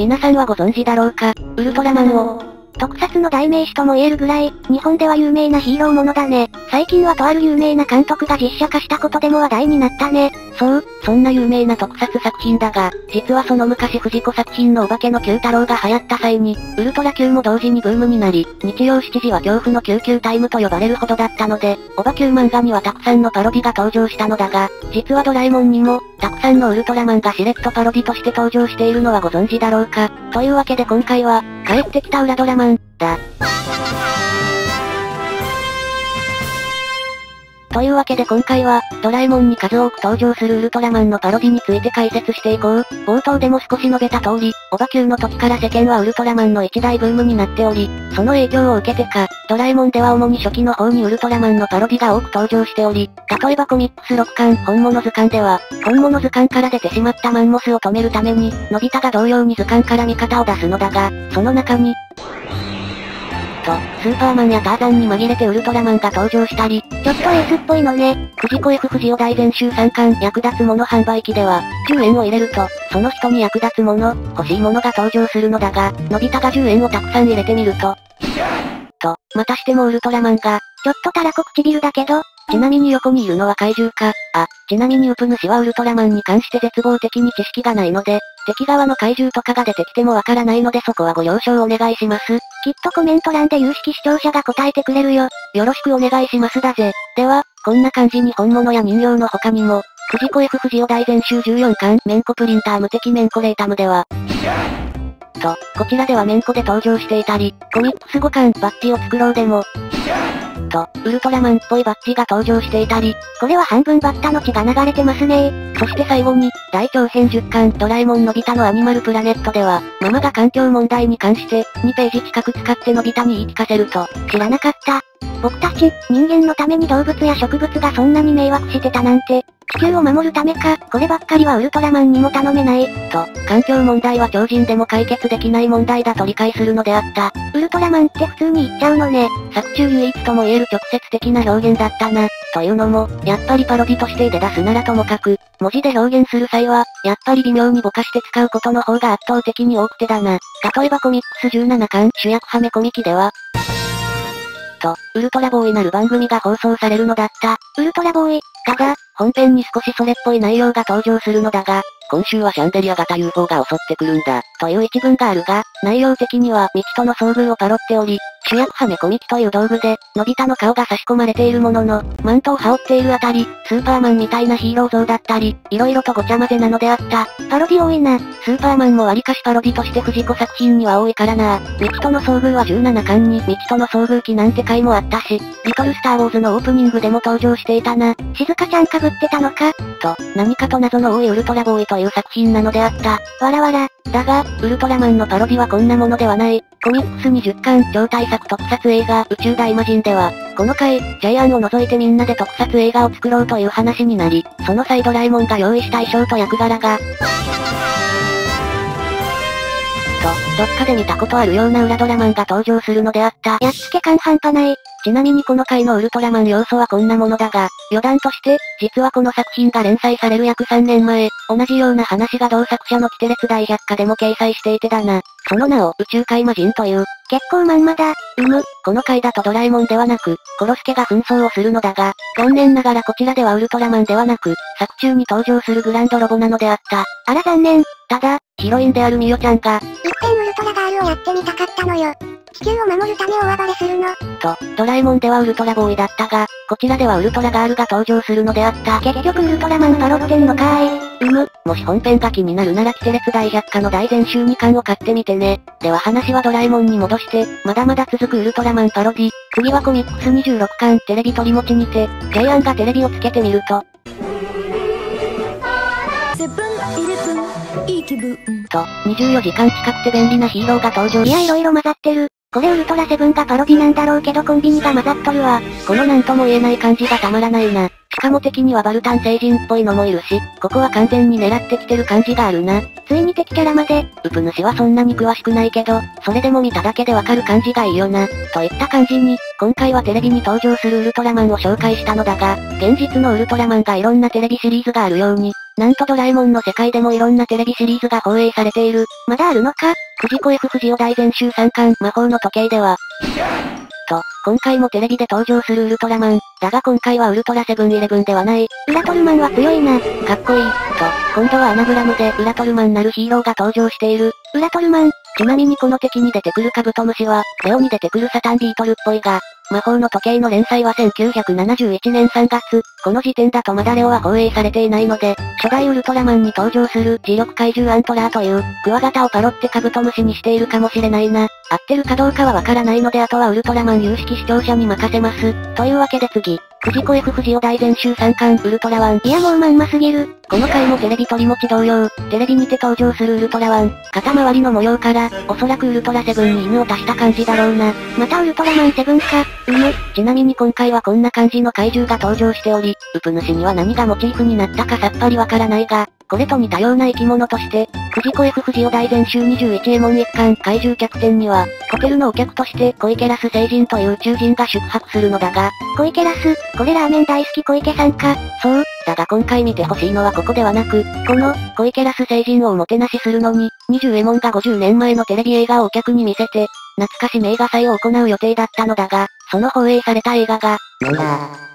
皆さんはご存知だろうか？ウルトラマンを。特撮の代名詞とも言えるぐらい、日本では有名なヒーローものだね。最近はとある有名な監督が実写化したことでも話題になったね。そう、そんな有名な特撮作品だが、実はその昔藤子作品のお化けの九太郎が流行った際に、ウルトラ Q も同時にブームになり、日曜7時は恐怖の救急タイムと呼ばれるほどだったので、おば Q 漫画にはたくさんのパロディが登場したのだが、実はドラえもんにも、たくさんのウルトラマンがしれっとパロディとして登場しているのはご存知だろうか。というわけで今回は、帰ってきた裏ドラマン、だ。というわけで今回は、ドラえもんに数多く登場するウルトラマンのパロディについて解説していこう。冒頭でも少し述べた通り、オバキューの時から世間はウルトラマンの一大ブームになっており、その影響を受けてか、ドラえもんでは主に初期の方にウルトラマンのパロディが多く登場しており、例えばコミックス6巻本物図鑑では、本物図鑑から出てしまったマンモスを止めるために、のび太が同様に図鑑から味方を出すのだが、その中に、と、スーパーマンやターザンに紛れてウルトラマンが登場したり、ちょっとエースっぽいのね。藤子 F 不二雄大全集3巻役立つもの販売機では、10円を入れると、その人に役立つもの、欲しいものが登場するのだが、のび太が10円をたくさん入れてみると、と、またしてもウルトラマンが、ちょっとたらこ唇だけど、ちなみに横にいるのは怪獣か。あ、ちなみにウプ主はウルトラマンに関して絶望的に知識がないので、敵側の怪獣とかが出てきてもわからないのでそこはご了承お願いします。きっとコメント欄で有識視聴者が答えてくれるよ。よろしくお願いしますだぜ。では、こんな感じに本物や人形の他にも、藤子 F 不二雄大全集14巻、メンコプリンター無敵メンコレータムでは、と、こちらではメンコで登場していたり、コミックス5巻バッジを作ろうでも、と、ウルトラマンっぽいバッジが登場していたり、これは半分バッタの血が流れてますねそして最後に、大長編10巻ドラえもんのび太のアニマルプラネットでは、ママが環境問題に関して、2ページ近く使ってのび太に言い聞かせると、知らなかった。僕たち、人間のために動物や植物がそんなに迷惑してたなんて、地球を守るためか、こればっかりはウルトラマンにも頼めない。と、環境問題は超人でも解決できない問題だと理解するのであった。ウルトラマンって普通に言っちゃうのね。作中唯一とも言える直接的な表現だったな。というのも、やっぱりパロディとして出だすならともかく、文字で表現する際は、やっぱり微妙にぼかして使うことの方が圧倒的に多くてだな。例えばコミックス17巻主役はめ込み機では、と、ウルトラボーイなる番組が放送されるのだった。ウルトラボーイ。ただ、本編に少しそれっぽい内容が登場するのだが、今週はシャンデリア型 UFO が襲ってくるんだ、という一文があるが、内容的には未知との遭遇をパロっており、主役はめ込み機という道具で、のび太の顔が差し込まれているものの、マントを羽織っているあたり、スーパーマンみたいなヒーロー像だったり、色々とごちゃ混ぜなのであった。パロディ多いな。スーパーマンも割かしパロディとして藤子作品には多いからな。未知との遭遇は17巻に未知との遭遇機なんて回もあったし、リトルスターウォーズのオープニングでも登場していたな。静香ちゃん被ってたのかと、何かと謎の多いウルトラボーイという作品なのであった。わらわら。だが、ウルトラマンのパロディはこんなものではない。コミックス20巻超大作特撮映画宇宙大魔人では、この回、ジャイアンを除いてみんなで特撮映画を作ろうという話になり、その際ドラえもんが用意した衣装と役柄が、と、どっかで見たことあるような裏ドラマンが登場するのであった。やっつけ感半端ない。ちなみにこの回のウルトラマン要素はこんなものだが、余談として、実はこの作品が連載される約3年前、同じような話が同作者のキテレツ大百科でも掲載していてだな。その名を宇宙海魔人という。結構まんまだ。うむ、この回だとドラえもんではなく、コロスケが紛争をするのだが、残念ながらこちらではウルトラマンではなく、作中に登場するグランドロボなのであった。あら残念。ただ、ヒロインであるミオちゃんが、一点ウルトラガールをやってみたかったのよ。地球を守るため大暴れするの。と、ドラえもんではウルトラボーイだったが、こちらではウルトラガールが登場するのであった。結局ウルトラマンパロってんのかーい?うむ、もし本編が気になるならキテレツ大百科の大全集2巻を買ってみてね。では話はドラえもんに戻して、まだまだ続くウルトラマンパロディ。次はコミックス26巻テレビ取り持ちにて、ジャイアンがテレビをつけてみると、セブンイレブン、いい気分。と、24時間近くて便利なヒーローが登場。いや、色々混ざってる。これウルトラセブンがパロディなんだろうけどコンビニが混ざっとるわ。このなんとも言えない感じがたまらないな。しかも敵にはバルタン星人っぽいのもいるし、ここは完全に狙ってきてる感じがあるな。ついに敵キャラまで。ウプ主はそんなに詳しくないけど、それでも見ただけでわかる感じがいいよな。といった感じに、今回はテレビに登場するウルトラマンを紹介したのだが、現実のウルトラマンがいろんなテレビシリーズがあるように、なんとドラえもんの世界でもいろんなテレビシリーズが放映されている。まだあるのか？藤子 F 不二雄大全集3巻、魔法の時計では、と、今回もテレビで登場するウルトラマン。だが今回はウルトラセブンイレブンではない。ウラトルマンは強いな。かっこいい。と、今度はアナグラムでウラトルマンなるヒーローが登場している。ウラトルマン。ちなみにこの敵に出てくるカブトムシは、レオに出てくるサタンビートルっぽいが、魔法の時計の連載は1971年3月、この時点だとまだレオは放映されていないので、初代ウルトラマンに登場する磁力怪獣アントラーという、クワガタをパロってカブトムシにしているかもしれないな。合ってるかどうかはわからないのであとはウルトラマン有識視聴者に任せます。というわけで次、藤子 F 不二雄大全集3巻ウルトラワン。いやもうまんますぎる。この回もテレビ取り持ち同様、テレビにて登場するウルトラワン。肩周りの模様から、おそらくウルトラセブンに犬を足した感じだろうな。またウルトラマンセブンか。うむ。ちなみに今回はこんな感じの怪獣が登場しており、ウプ主には何がモチーフになったかさっぱりわからないが、これと似たような生き物として、藤子 F 不二雄大全集21エモン一巻怪獣客船には、ホテルのお客として小池ラス星人という宇宙人が宿泊するのだが、小池ラス、これラーメン大好き小池さんか。そう、だが今回見てほしいのはここではなく、この、小池ラス星人をおもてなしするのに、20エモンが50年前のテレビ映画をお客に見せて、懐かし名画祭を行う予定だったのだが、その放映された映画が、だ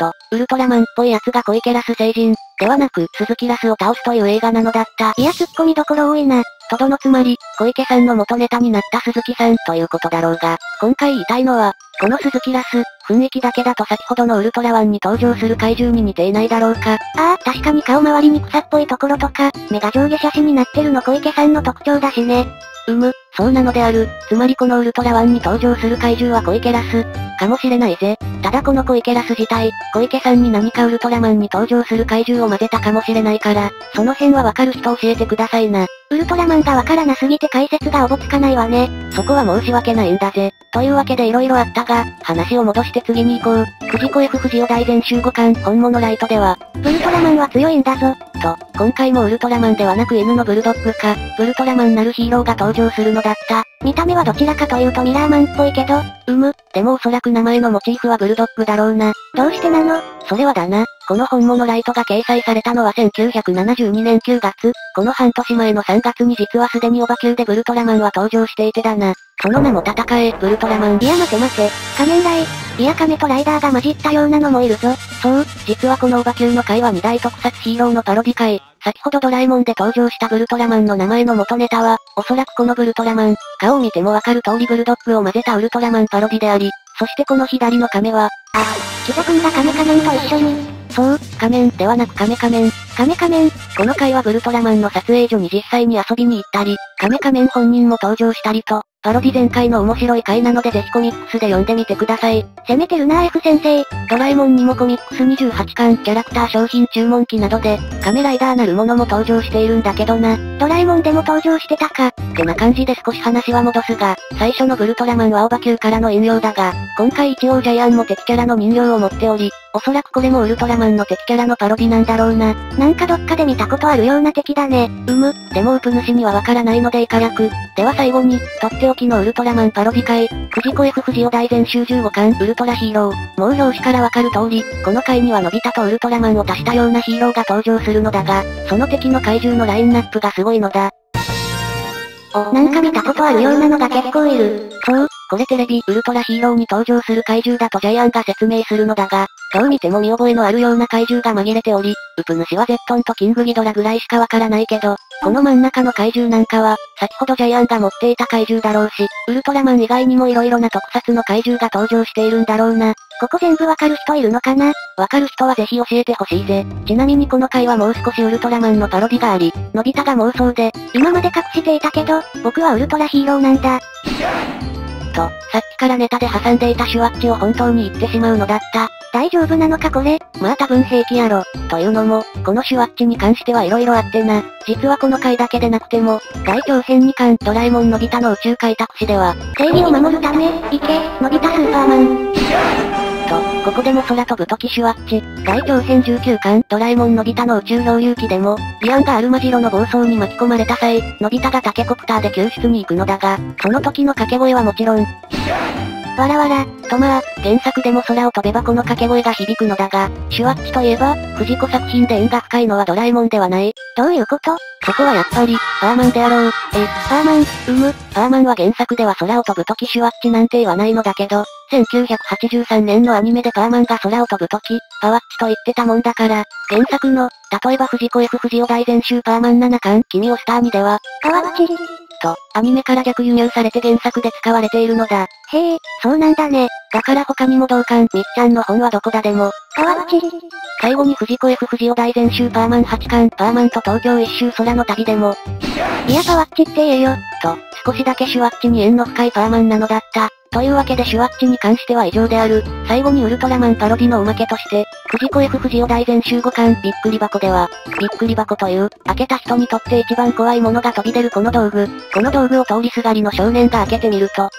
と、ウルトラマンっぽいやつが小池ラス星人、ではなく、鈴木ラスを倒すという映画なのだった。いや、ツッコミどころ多いな。とどのつまり、小池さんの元ネタになった鈴木さんということだろうが、今回言いたいのは、この鈴木ラス、雰囲気だけだと先ほどのウルトラワンに登場する怪獣に似ていないだろうか。ああ、確かに顔周りに草っぽいところとか、目が上下写真になってるの小池さんの特徴だしね。うむ、そうなのである。つまりこのウルトラワンに登場する怪獣は小池ラス、かもしれないぜ。ただこの小池ラス自体、小池さんに何かウルトラマンに登場する怪獣を混ぜたかもしれないから、その辺はわかる人教えてくださいな。ウルトラマンがわからなすぎて解説がおぼつかないわね。そこは申し訳ないんだぜ。というわけで色々あったが、話を戻して次に行こう。藤子 F 不二雄大全集5巻本物ライトでは、ウルトラマンは強いんだぞ。と、今回もウルトラマンではなく犬のブルドッグか、ウルトラマンなるヒーローが登場するのだった。見た目はどちらかというとミラーマンっぽいけど、うむ、でもおそらく名前のモチーフはブルドッグだろうな。どうしてなの？それはだな。この本物ライトが掲載されたのは1972年9月、この半年前の3月に実はすでにオバ級でブルトラマンは登場していてだな。その名も戦え、ブルトラマン。いや待て待て、仮面ライ、いや亀とライダーが混じったようなのもいるぞ。そう、実はこのオバ級の回は2大特撮ヒーローのパロディ回。先ほどドラえもんで登場したブルトラマンの名前の元ネタは、おそらくこのブルトラマン、顔を見てもわかる通りブルドッグを混ぜたウルトラマンパロディであり、そしてこの左の亀は、あ、貴族が亀仮面と一緒に、そう、仮面ではなく亀仮面。亀仮面。この回はブルトラマンの撮影所に実際に遊びに行ったり、亀仮面本人も登場したりと、パロディ全開の面白い回なのでぜひコミックスで読んでみてください。攻めてるな F 先生。ドラえもんにもコミックス28巻キャラクター商品注文機などで、カメライダーなるものも登場しているんだけどな。ドラえもんでも登場してたか。ってな感じで少し話は戻すが、最初のブルトラマンはオバ級からの引用だが、今回一応ジャイアンも敵キャラの人形を持っており、おそらくこれもウルトラマンの敵キャラのパロディなんだろうな。なんかどっかで見たことあるような敵だね。うむ、でもウプ主にはわからないので以下略。では最後に、とっておきのウルトラマンパロディ会、藤子 F 不二雄大全集15巻ウルトラヒーロー。もう表紙からわかる通り、この回にはのび太とウルトラマンを足したようなヒーローが登場するのだが、その敵の怪獣のラインナップがすごいのだ。なんか見たことあるようなのが結構いる。そう、これテレビ、ウルトラヒーローに登場する怪獣だとジャイアンが説明するのだが、どう見ても見覚えのあるような怪獣が紛れており、ウプ主はゼットンとキングギドラぐらいしかわからないけど、この真ん中の怪獣なんかは、先ほどジャイアンが持っていた怪獣だろうし、ウルトラマン以外にも色々な特撮の怪獣が登場しているんだろうな。ここ全部わかる人いるのかな？わかる人はぜひ教えてほしいぜ。ちなみにこの回はもう少しウルトラマンのパロディがあり、のび太が妄想で、今まで隠していたけど、僕はウルトラヒーローなんだ。と、さっきからネタで挟んでいたシュワッチを本当に言ってしまうのだった。大丈夫なのかこれ？まあ多分平気やろ。というのも、このシュワッチに関しては色々あってな。実はこの回だけでなくても、外長編2巻ドラえもんのび太の宇宙開拓史では、正義を守るため、行け、のび太スーパーマン。と、ここでも空飛ぶ時シュワッチ、大長編19巻、ドラえもんのび太の宇宙漂流記でも、リアンがアルマジロの暴走に巻き込まれた際、のび太がタケコプターで救出に行くのだが、その時の掛け声はもちろん、わらわら。とまあ、原作でも空を飛べばこの掛け声が響くのだが、シュワッチといえば、藤子作品で縁が深いのはドラえもんではない。どういうこと？そこはやっぱり、パーマンであろう。え、パーマン、うむ、パーマンは原作では空を飛ぶときシュワッチなんて言わないのだけど、1983年のアニメでパーマンが空を飛ぶとき、パワッチと言ってたもんだから、原作の、例えば藤子 F 不二雄大全集パーマン7巻、君をスターにでは、パワッチと、アニメから逆輸入されて原作で使われているのだ。へえ、そうなんだね。だから他にも同感、みっちゃんの本はどこだでも。パワッチ最後に藤子 F 不二雄大全集パーマン8巻、パーマンと東京一周空の旅でも。いやパワッチって言えよ。と、少しだけシュワッチに縁の深いパーマンなのだった。というわけでシュワッチに関しては以上である。最後にウルトラマンパロディのおまけとして、藤子 F 不二雄大全集5巻びっくり箱では、びっくり箱という、開けた人にとって一番怖いものが飛び出るこの道具。この道具を通りすがりの少年が開けてみると、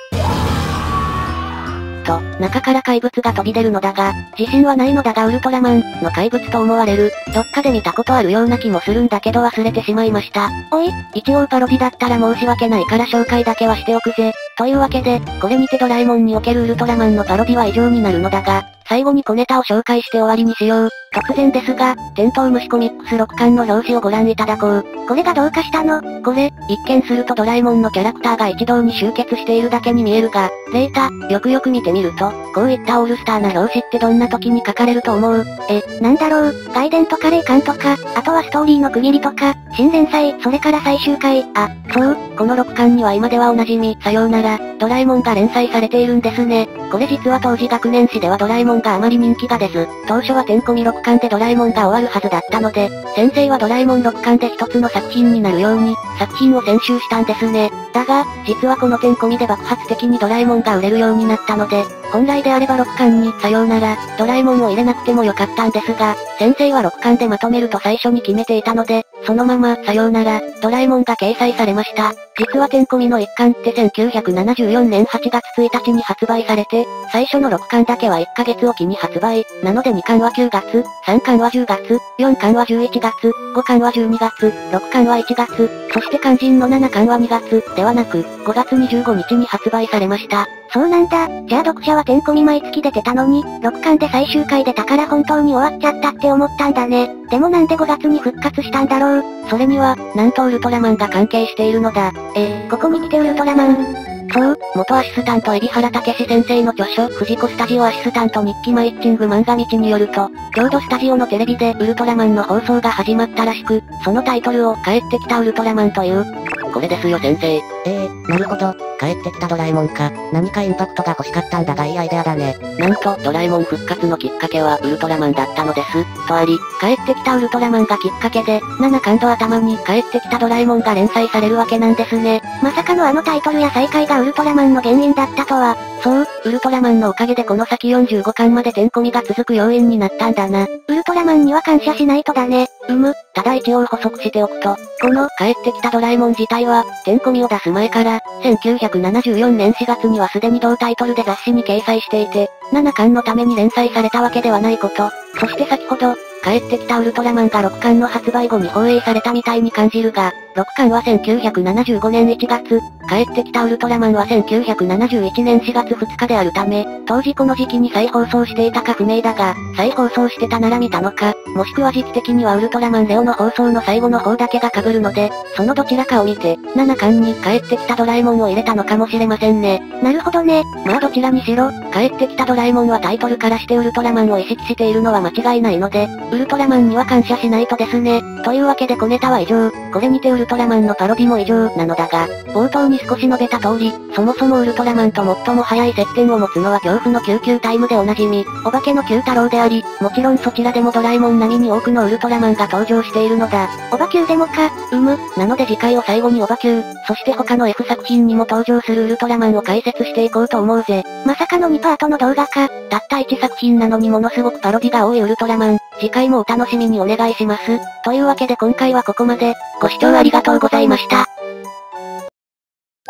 と、中から怪物が飛び出るのだが、自信はないのだがウルトラマンの怪物と思われる。どっかで見たことあるような気もするんだけど忘れてしまいました。おい、一応パロディだったら申し訳ないから紹介だけはしておくぜ。というわけで、これにてドラえもんにおけるウルトラマンのパロディは以上になるのだが、最後に小ネタを紹介して終わりにしよう。突然ですが、テントウムシコミックス6巻の表紙をご覧いただこう。これがどうかしたの？これ、一見するとドラえもんのキャラクターが一堂に集結しているだけに見えるが、レータ、よくよく見てみると、こういったオールスターな表紙ってどんな時に書かれると思う？え、なんだろう、外伝とか霊感とか、あとはストーリーの区切りとか、新連載、それから最終回、あ、そう、この6巻には今ではおなじみ、さようなら、ドラえもんが連載されているんですね。これ実は当時学年誌ではドラえもんがあまり人気が出ず、当初はてんこみ6巻でドラえもんが終わるはずだったので、先生はドラえもん6巻で一つの作品になるように、作品を選集したんですね。だが、実はこのてんこみで爆発的にドラえもんが売れるようになったので、本来であれば6巻に、さようなら、ドラえもんを入れなくてもよかったんですが、先生は6巻でまとめると最初に決めていたので、そのまま、さようなら、ドラえもんが掲載されました。実はてんこみの1巻って1974年8月1日に発売されて、最初の6巻だけは1ヶ月おきに発売。なので2巻は9月、3巻は10月、4巻は11月、5巻は12月、6巻は1月、そして肝心の7巻は2月、ではなく、5月25日に発売されました。そうなんだ。じゃあ読者はてんこみ毎月出てたのに、6巻で最終回でたから本当に終わっちゃったって思ったんだね。でもなんで5月に復活したんだろう？それには、なんとウルトラマンが関係しているのだ。えー、ここに来てウルトラマン。そう、元アシスタント海老原武史先生の著書、藤子スタジオアシスタント日記マイッチング漫画道によると、郷土スタジオのテレビでウルトラマンの放送が始まったらしく、そのタイトルを帰ってきたウルトラマンという。これですよ先生。ええー、なるほど。帰ってきたドラえもんか。何かインパクトが欲しかったんだがいいアイデアだね。なんと、ドラえもん復活のきっかけはウルトラマンだったのです。とあり、帰ってきたウルトラマンがきっかけで、7巻度頭に帰ってきたドラえもんが連載されるわけなんですね。まさかのあのタイトルや再会がウルトラマンの原因だったとは。そう、ウルトラマンのおかげでこの先45巻までてんこみが続く要因になったんだな。ウルトラマンには感謝しないとだね。うむ、ただ一応補足しておくと、この帰ってきたドラえもん自体は、てんこみを出す前から、1974年4月にはすでに同タイトルで雑誌に掲載していて、7巻のために連載されたわけではないこと。そして先ほど、帰ってきたウルトラマンが6巻の発売後に放映されたみたいに感じるが、6巻は1975年1月、帰ってきたウルトラマンは1971年4月2日であるため、当時この時期に再放送していたか不明だが、再放送してたなら見たのか、もしくは時期的にはウルトラマンレオの放送の最後の方だけが被るので、そのどちらかを見て、7巻に帰ってきたドラえもんを入れたのかもしれませんね。なるほどね。まあどちらにしろ、帰ってきたドラえもんはタイトルからしてウルトラマンを意識しているのは間違いないので、ウルトラマンには感謝しないとですね。というわけで小ネタは以上。これにてウルルトラマンのパロディも以上なのだが、冒頭に少し述べた通り、そもそもウルトラマンと最も速い接点を持つのは恐怖の救急タイムでおなじみ、お化けの九太郎であり、もちろんそちらでもドラえもん並みに多くのウルトラマンが登場しているのだ。オバキューでもか、うむ、なので次回を最後にオバキュー、そして他の F 作品にも登場するウルトラマンを解説していこうと思うぜ。まさかの2パートの動画か。たった1作品なのにものすごくパロディが多いウルトラマン。次回もお楽しみにお願いします。というわけで今回はここまで。ご視聴ありりがとうございました。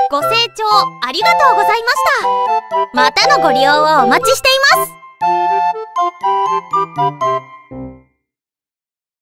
ご清聴ありがとうございました。またのご利用をお待ちしています。